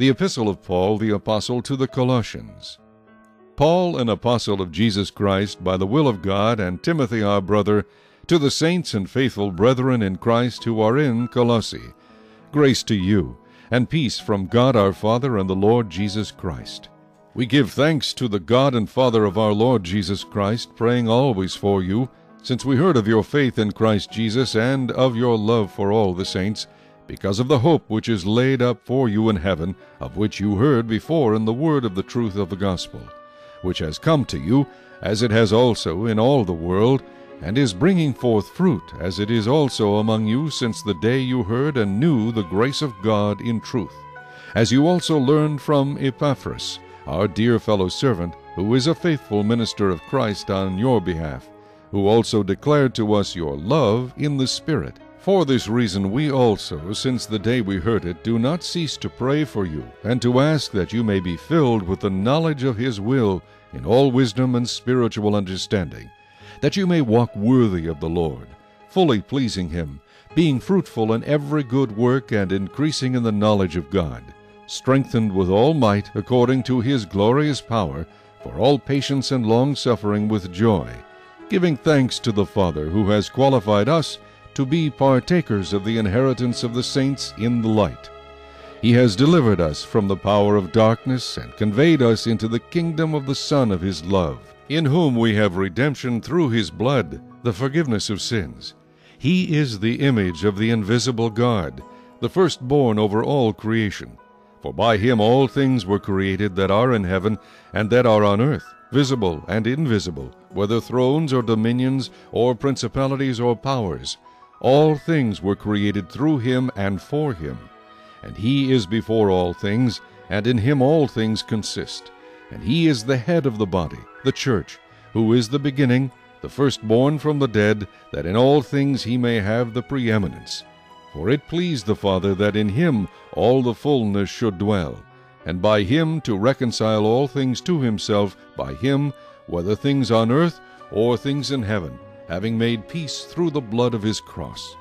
The Epistle of Paul the Apostle to the Colossians. Paul, an apostle of Jesus Christ, by the will of God, and Timothy our brother, to the saints and faithful brethren in Christ who are in Colossae. Grace to you, and peace from God our Father and the Lord Jesus Christ. We give thanks to the God and Father of our Lord Jesus Christ, praying always for you, since we heard of your faith in Christ Jesus and of your love for all the saints, because of the hope which is laid up for you in heaven, of which you heard before in the word of the truth of the gospel, which has come to you, as it has also in all the world, and is bringing forth fruit, as it is also among you since the day you heard and knew the grace of God in truth, as you also learned from Epaphras, our dear fellow servant, who is a faithful minister of Christ on your behalf, who also declared to us your love in the Spirit. For this reason we also, since the day we heard it, do not cease to pray for you, and to ask that you may be filled with the knowledge of His will in all wisdom and spiritual understanding, that you may walk worthy of the Lord, fully pleasing Him, being fruitful in every good work and increasing in the knowledge of God, strengthened with all might according to His glorious power, for all patience and long suffering with joy, giving thanks to the Father who has qualified us to be partakers of the inheritance of the saints in the light. He has delivered us from the power of darkness and conveyed us into the kingdom of the Son of His love, in whom we have redemption through His blood, the forgiveness of sins. He is the image of the invisible God, the firstborn over all creation. For by him all things were created that are in heaven and that are on earth, visible and invisible, whether thrones or dominions or principalities or powers. All things were created through him and for him. And he is before all things, and in him all things consist. And he is the head of the body, the church, who is the beginning, the firstborn from the dead, that in all things he may have the preeminence. For it pleased the Father that in him all the fullness should dwell, and by him to reconcile all things to himself, by him, whether things on earth or things in heaven, having made peace through the blood of his cross.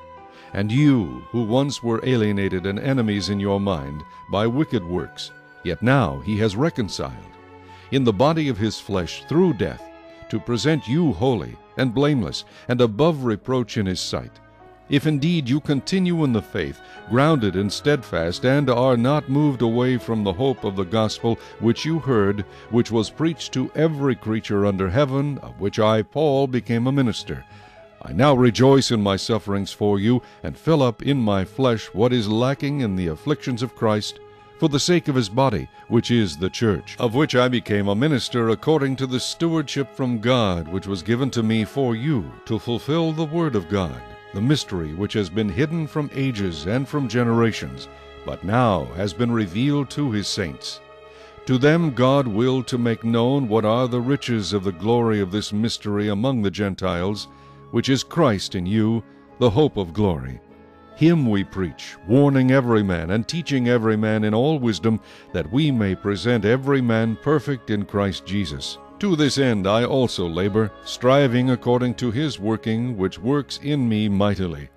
And you, who once were alienated and enemies in your mind by wicked works, yet now he has reconciled, in the body of his flesh through death, to present you holy and blameless and above reproach in his sight. If indeed you continue in the faith, grounded and steadfast, and are not moved away from the hope of the gospel which you heard, which was preached to every creature under heaven, of which I, Paul, became a minister. I now rejoice in my sufferings for you, and fill up in my flesh what is lacking in the afflictions of Christ, for the sake of his body, which is the church, of which I became a minister according to the stewardship from God which was given to me for you, to fulfill the word of God the mystery which has been hidden from ages and from generations, but now has been revealed to his saints. To them God willed to make known what are the riches of the glory of this mystery among the Gentiles, which is Christ in you, the hope of glory. Him we preach, warning every man, and teaching every man in all wisdom, that we may present every man perfect in Christ Jesus. To this end I also labor, striving according to his working, which works in me mightily.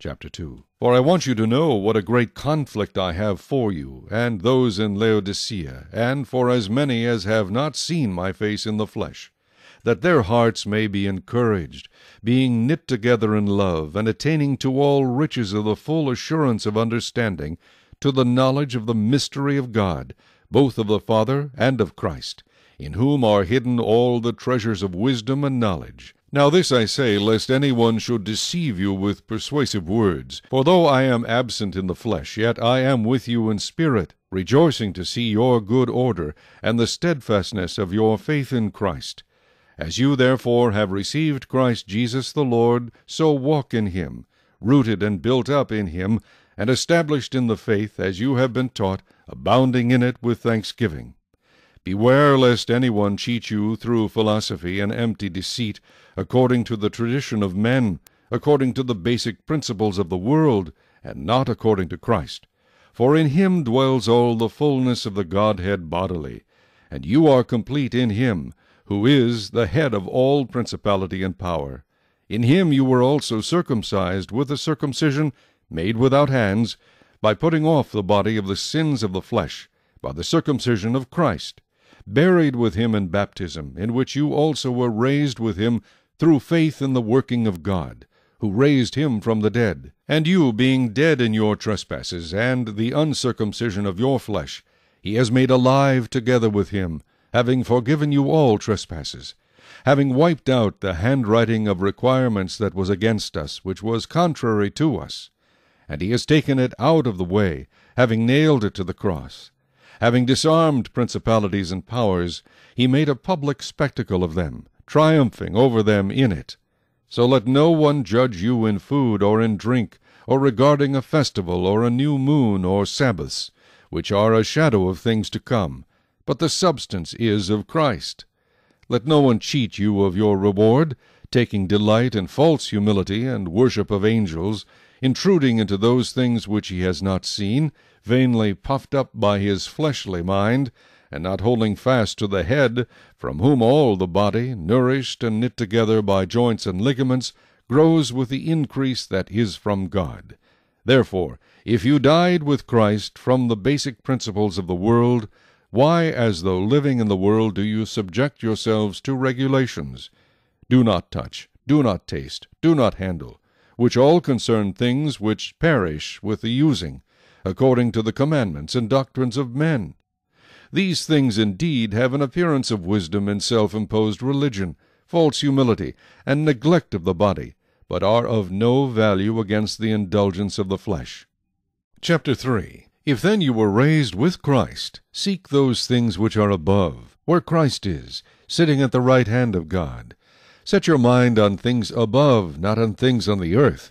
Chapter 2 For I want you to know what a great conflict I have for you, and those in Laodicea, and for as many as have not seen my face in the flesh, that their hearts may be encouraged, being knit together in love, and attaining to all riches of the full assurance of understanding, to the knowledge of the mystery of God, both of the Father and of Christ, in whom are hidden all the treasures of wisdom and knowledge. Now this I say, lest any one should deceive you with persuasive words. For though I am absent in the flesh, yet I am with you in spirit, rejoicing to see your good order, and the steadfastness of your faith in Christ. As you therefore have received Christ Jesus the Lord, so walk in him, rooted and built up in him, and established in the faith as you have been taught, abounding in it with thanksgiving. Beware lest any one cheat you through philosophy and empty deceit, according to the tradition of men, according to the basic principles of the world, and not according to Christ. For in him dwells all the fullness of the Godhead bodily, and you are complete in him, who is the head of all principality and power. In him you were also circumcised with a circumcision made without hands, by putting off the body of the sins of the flesh, by the circumcision of Christ, buried with him in baptism, in which you also were raised with him through faith in the working of God, who raised him from the dead. And you, being dead in your trespasses and the uncircumcision of your flesh, he has made alive together with him, having forgiven you all trespasses, having wiped out the handwriting of requirements that was against us, which was contrary to us. And he has taken it out of the way, having nailed it to the cross. Having disarmed principalities and powers, he made a public spectacle of them, triumphing over them in it. So let no one judge you in food or in drink, or regarding a festival or a new moon or Sabbaths, which are a shadow of things to come, but the substance is of Christ. Let no one cheat you of your reward, taking delight in false humility and worship of angels, intruding into those things which he has not seen, vainly puffed up by his fleshly mind, and not holding fast to the head, from whom all the body, nourished and knit together by joints and ligaments, grows with the increase that is from God. Therefore, if you died with Christ from the basic principles of the world, why, as though living in the world, do you subject yourselves to regulations? Do not touch, do not taste, do not handle, which all concern things which perish with the using, according to the commandments and doctrines of men. These things indeed have an appearance of wisdom in self-imposed religion, false humility, and neglect of the body, but are of no value against the indulgence of the flesh. Chapter 3 If then you were raised with Christ, seek those things which are above, where Christ is, sitting at the right hand of God. Set your mind on things above, not on things on the earth.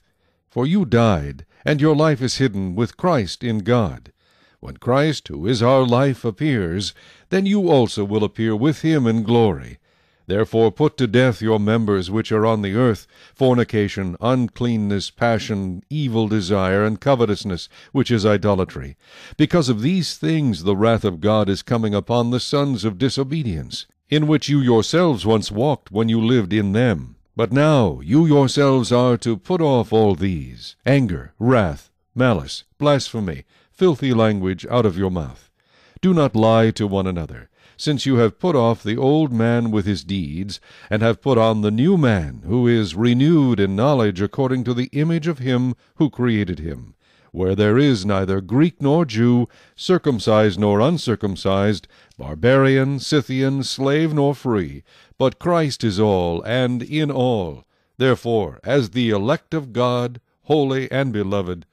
For you died, and your life is hidden with Christ in God. When Christ, who is our life, appears, then you also will appear with him in glory. Therefore put to death your members which are on the earth, fornication, uncleanness, passion, evil desire, and covetousness, which is idolatry. Because of these things the wrath of God is coming upon the sons of disobedience, in which you yourselves once walked when you lived in them. But now you yourselves are to put off all these anger, wrath, malice, blasphemy, filthy language out of your mouth. Do not lie to one another, since you have put off the old man with his deeds, and have put on the new man, who is renewed in knowledge according to the image of him who created him, where there is neither Greek nor Jew, circumcised nor uncircumcised, barbarian, Scythian, slave nor free, but Christ is all, and in all. Therefore, as the elect of God, holy and beloved,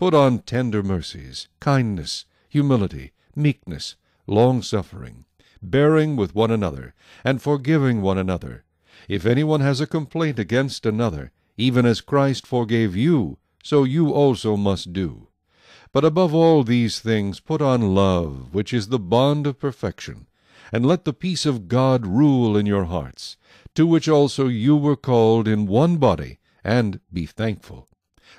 Put on tender mercies, kindness, humility, meekness, long-suffering, bearing with one another, and forgiving one another. If anyone has a complaint against another, even as Christ forgave you, so you also must do. But above all these things put on love, which is the bond of perfection, and let the peace of God rule in your hearts, to which also you were called in one body, and be thankful.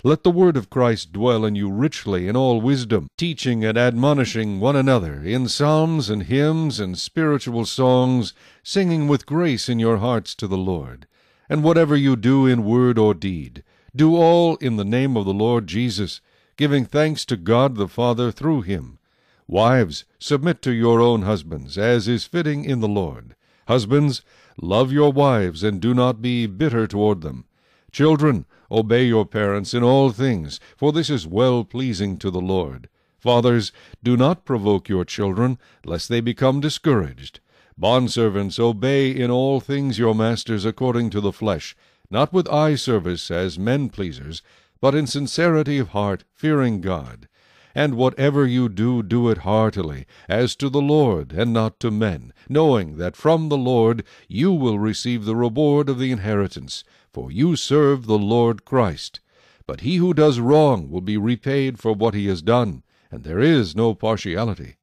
Let the word of Christ dwell in you richly in all wisdom, teaching and admonishing one another in psalms and hymns and spiritual songs, singing with grace in your hearts to the Lord. And whatever you do in word or deed, do all in the name of the Lord Jesus, giving thanks to God the Father through him. Wives, submit to your own husbands, as is fitting in the Lord. Husbands, love your wives, and do not be bitter toward them. Children, obey your parents in all things, for this is well pleasing to the Lord. Fathers, do not provoke your children, lest they become discouraged. Bondservants, obey in all things your masters according to the flesh, not with eye service as men pleasers, but in sincerity of heart, fearing God. And whatever you do, do it heartily, as to the Lord, and not to men, knowing that from the Lord you will receive the reward of the inheritance for you serve the Lord Christ. But he who does wrong will be repaid for what he has done, and there is no partiality.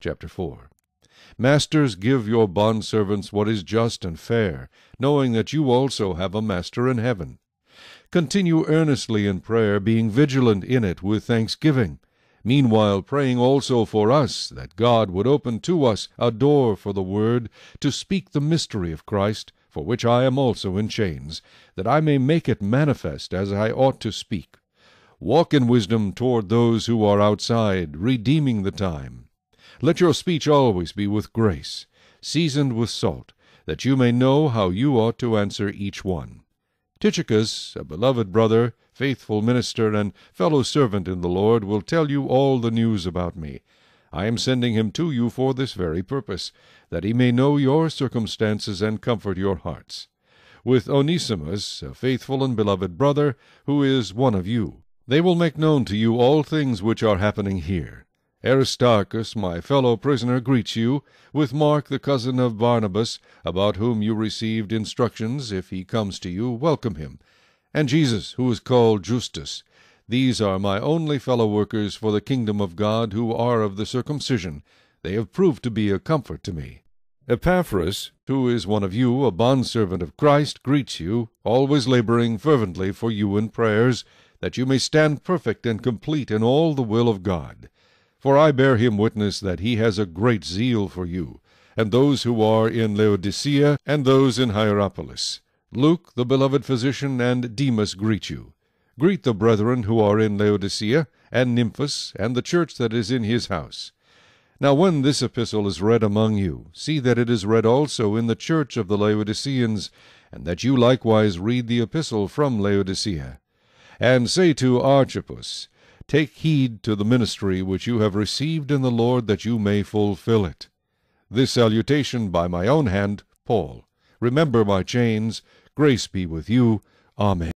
Chapter 4 Masters, give your bondservants what is just and fair, knowing that you also have a Master in heaven. Continue earnestly in prayer, being vigilant in it with thanksgiving. Meanwhile praying also for us, that God would open to us a door for the word, to speak the mystery of Christ, for which I am also in chains, that I may make it manifest as I ought to speak. Walk in wisdom toward those who are outside, redeeming the time. Let your speech always be with grace, seasoned with salt, that you may know how you ought to answer each one. Tychicus, a beloved brother, faithful minister, and fellow servant in the Lord, will tell you all the news about me. I am sending him to you for this very purpose, that he may know your circumstances and comfort your hearts. With Onesimus, a faithful and beloved brother, who is one of you. They will make known to you all things which are happening here. Aristarchus, my fellow prisoner, greets you, with Mark, the cousin of Barnabas, about whom you received instructions. If he comes to you, welcome him. And Jesus, who is called Justus. These are my only fellow workers for the kingdom of God, who are of the circumcision. They have proved to be a comfort to me. Epaphras, who is one of you, a bondservant of Christ, greets you, always laboring fervently for you in prayers, that you may stand perfect and complete in all the will of God. For I bear him witness that he has a great zeal for you, and those who are in Laodicea, and those in Hierapolis. Luke, the beloved physician, and Demas greet you. Greet the brethren who are in Laodicea, and Nymphas, and the church that is in his house. Now when this epistle is read among you, see that it is read also in the church of the Laodiceans, and that you likewise read the epistle from Laodicea and say to Archippus, Take heed to the ministry which you have received in the Lord, that you may fulfill it. This salutation by my own hand, Paul. Remember my chains. Grace be with you. Amen.